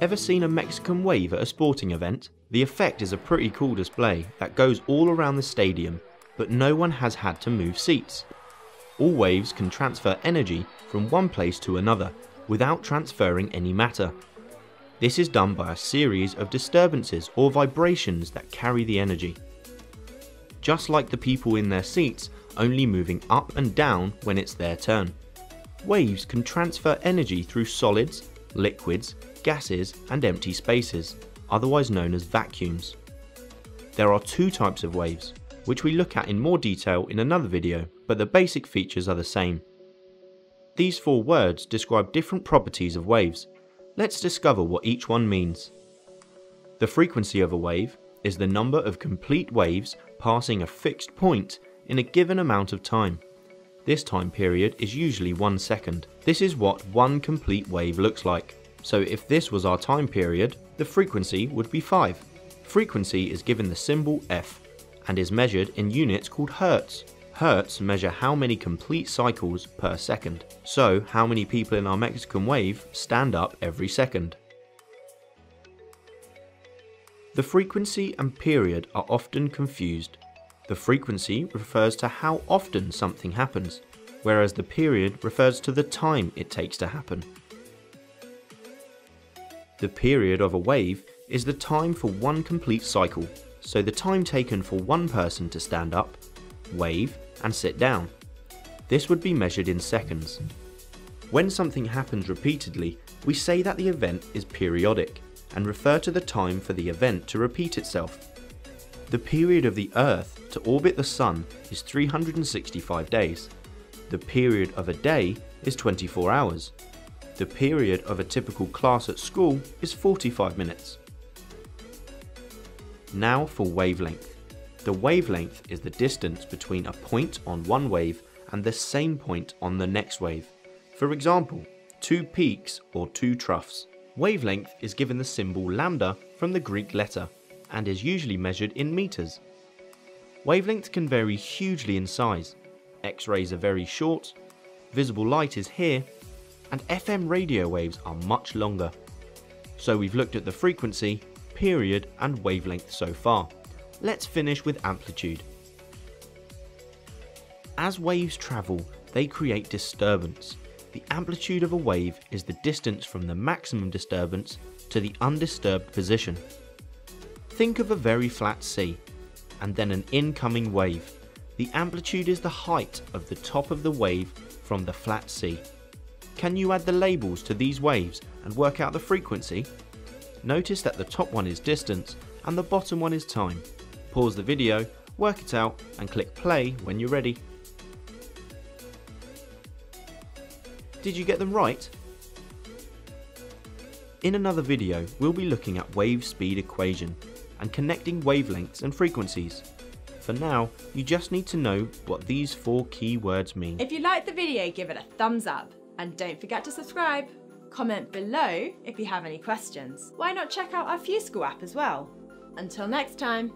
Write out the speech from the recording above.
Ever seen a Mexican wave at a sporting event? The effect is a pretty cool display that goes all around the stadium, but no one has had to move seats. All waves can transfer energy from one place to another without transferring any matter. This is done by a series of disturbances or vibrations that carry the energy. Just like the people in their seats only moving up and down when it's their turn. Waves can transfer energy through solids, liquids, gases and empty spaces, otherwise known as vacuums. There are two types of waves, which we look at in more detail in another video, but the basic features are the same. These four words describe different properties of waves. Let's discover what each one means. The frequency of a wave is the number of complete waves passing a fixed point in a given amount of time. This time period is usually one second. This is what one complete wave looks like. So if this was our time period, the frequency would be 5. Frequency is given the symbol f and is measured in units called hertz. Hertz measure how many complete cycles per second, so how many people in our Mexican wave stand up every second. The frequency and period are often confused. The frequency refers to how often something happens, whereas the period refers to the time it takes to happen. The period of a wave is the time for one complete cycle, so the time taken for one person to stand up, wave, and sit down. This would be measured in seconds. When something happens repeatedly, we say that the event is periodic and refer to the time for the event to repeat itself. The period of the Earth to orbit the Sun is 365 days. The period of a day is 24 hours. The period of a typical class at school is 45 minutes. Now for wavelength. The wavelength is the distance between a point on one wave and the same point on the next wave. For example, two peaks or two troughs. Wavelength is given the symbol lambda from the Greek letter and is usually measured in meters. Wavelengths can vary hugely in size. X-rays are very short, visible light is here, and FM radio waves are much longer. So we've looked at the frequency, period and wavelength so far. Let's finish with amplitude. As waves travel, they create disturbance. The amplitude of a wave is the distance from the maximum disturbance to the undisturbed position. Think of a very flat sea, and then an incoming wave. The amplitude is the height of the top of the wave from the flat sea. Can you add the labels to these waves and work out the frequency? Notice that the top one is distance and the bottom one is time. Pause the video, work it out and click play when you're ready. Did you get them right? In another video, we'll be looking at wave speed equation and connecting wavelengths and frequencies. For now, you just need to know what these four key words mean. If you liked the video, give it a thumbs up and don't forget to subscribe. Comment below if you have any questions. Why not check out our FuseSchool app as well? Until next time.